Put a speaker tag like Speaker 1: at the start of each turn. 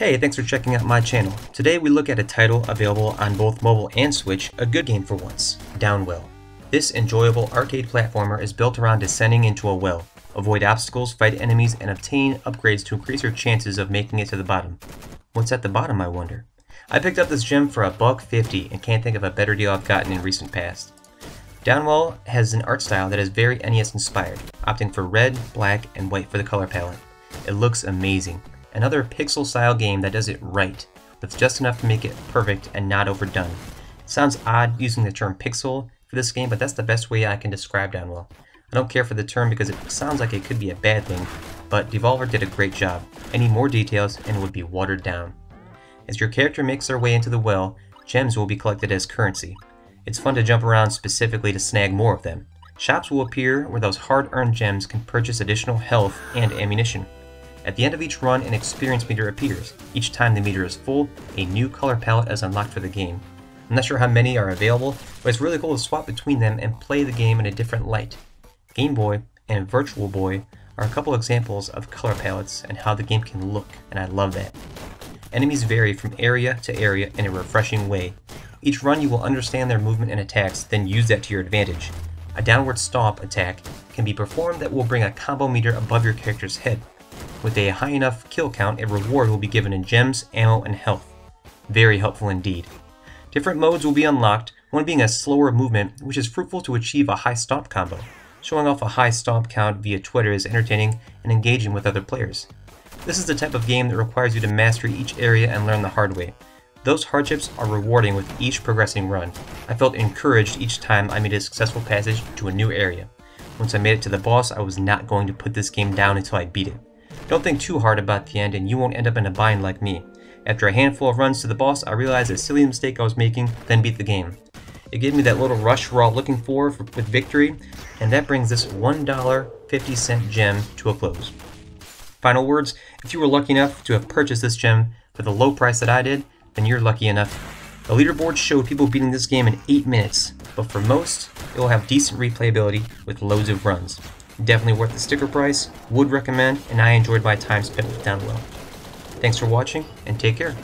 Speaker 1: Hey, thanks for checking out my channel. Today we look at a title available on both mobile and Switch, a good game for once, Downwell. This enjoyable arcade platformer is built around descending into a well. Avoid obstacles, fight enemies, and obtain upgrades to increase your chances of making it to the bottom. What's at the bottom, I wonder? I picked up this gem for a buck 50 and can't think of a better deal I've gotten in recent past. Downwell has an art style that is very NES inspired, opting for red, black, and white for the color palette. It looks amazing. Another pixel style game that does it right, with just enough to make it perfect and not overdone. It sounds odd using the term pixel for this game, but that's the best way I can describe Downwell. I don't care for the term because it sounds like it could be a bad thing, but Devolver did a great job. Need more details and it would be watered down. As your character makes their way into the well, gems will be collected as currency. It's fun to jump around specifically to snag more of them. Shops will appear where those hard-earned gems can purchase additional health and ammunition. At the end of each run, an experience meter appears. Each time the meter is full, a new color palette is unlocked for the game. I'm not sure how many are available, but it's really cool to swap between them and play the game in a different light. Game Boy and Virtual Boy are a couple examples of color palettes and how the game can look, and I love that. Enemies vary from area to area in a refreshing way. Each run you will understand their movement and attacks, then use that to your advantage. A downward stomp attack can be performed that will bring a combo meter above your character's head. With a high enough kill count, a reward will be given in gems, ammo, and health. Very helpful indeed. Different modes will be unlocked, one being a slower movement, which is fruitful to achieve a high stomp combo. Showing off a high stomp count via Twitter is entertaining and engaging with other players. This is the type of game that requires you to master each area and learn the hard way. Those hardships are rewarding with each progressing run. I felt encouraged each time I made a successful passage to a new area. Once I made it to the boss, I was not going to put this game down until I beat it. Don't think too hard about the end and you won't end up in a bind like me. After a handful of runs to the boss, I realized a silly mistake I was making, then beat the game. It gave me that little rush we're all looking for, for with victory, and that brings this $1.50 gem to a close. Final words, if you were lucky enough to have purchased this gem for the low price that I did, then you're lucky enough. The leaderboard showed people beating this game in 8 minutes, but for most, it will have decent replayability with loads of runs. Definitely worth the sticker price, would recommend, and I enjoyed my time spent with Downwell. Thanks for watching, and take care.